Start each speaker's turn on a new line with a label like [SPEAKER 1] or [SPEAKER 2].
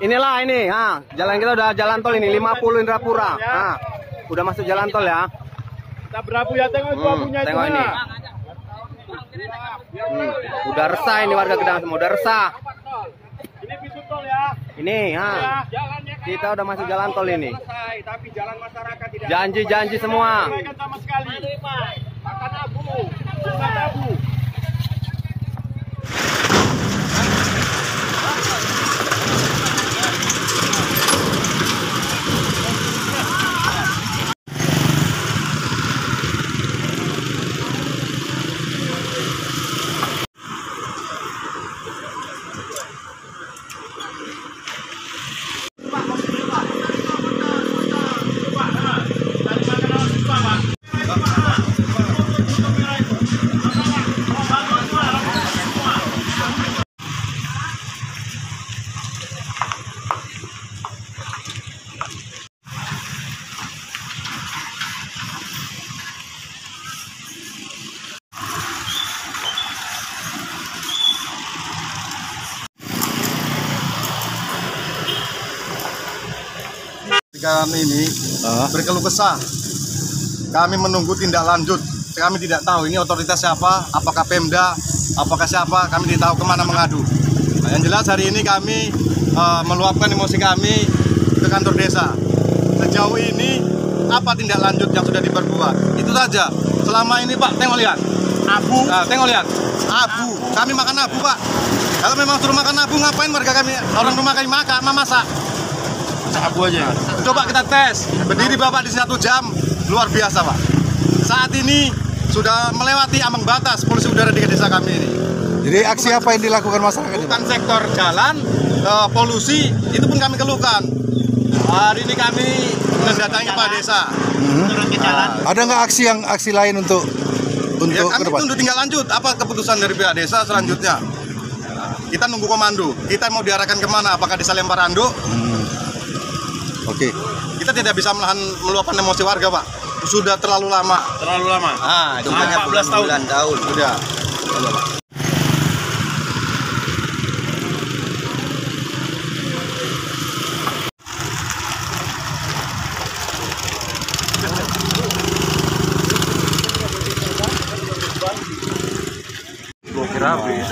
[SPEAKER 1] inilah ini, ha, jalan kita udah jalan tol ini 50 Indrapura. Ha, udah masuk jalan tol ya.
[SPEAKER 2] Kita berabu ya tengok itu
[SPEAKER 1] Hmm,
[SPEAKER 2] abunya
[SPEAKER 1] tengok ini. Hmm, udah resah ini warga Gedang semua, udah resah.
[SPEAKER 2] Ini pintu tol ya.
[SPEAKER 1] Ini, ha,
[SPEAKER 2] kayak
[SPEAKER 1] kita udah masuk jalan tol ini.
[SPEAKER 2] tapi jalan masyarakat tidak.
[SPEAKER 1] Janji-janji semua.
[SPEAKER 2] Perbaikan sama sekali. Akan abu, bukan abu.
[SPEAKER 3] Kami ini berkeluh kesah. Kami menunggu tindak lanjut. Kami tidak tahu ini otoritas siapa, apakah Pemda, apakah siapa, kami tidak tahu ke mana mengadu. Nah, yang jelas hari ini kami eh, meluapkan emosi kami ke kantor desa. Sejauh ini apa tindak lanjut yang sudah diperbuat? Itu saja. Selama ini Pak, tengok lihat. Abu. Nah, tengok lihat. Abu. Kami makan abu Pak. Kalau memang suruh makan abu, ngapain warga kami, orang rumah kami makan, memasak? Abu aja. Coba kita tes. Berdiri Bapak di satu jam, luar biasa Pak. Saat ini sudah melewati ambang batas polusi udara di desa kami ini.
[SPEAKER 4] Jadi aksi apa yang dilakukan masyarakat ini?
[SPEAKER 3] Bukan sektor jalan, eh, polusi, itu pun kami keluhkan. Hari ini kami mendatangi Kepala Desa.
[SPEAKER 4] Ada nggak aksi yang aksi lain untuk
[SPEAKER 3] Ya,
[SPEAKER 4] untuk
[SPEAKER 3] kami
[SPEAKER 4] ke depan?
[SPEAKER 3] tunggu tinggal lanjut. Apa keputusan dari pihak desa selanjutnya? Kita nunggu komando. Kita mau diarahkan ke mana? Apakah desa Lempar Anduk?
[SPEAKER 4] Oke.
[SPEAKER 3] Kita tidak bisa menahan meluapkan emosi warga, Pak. Sudah terlalu lama.
[SPEAKER 2] Terlalu lama.
[SPEAKER 3] Ah, itu banyak
[SPEAKER 2] 14 tahun.
[SPEAKER 3] bulan tahun. Sudah.
[SPEAKER 1] Kira habis.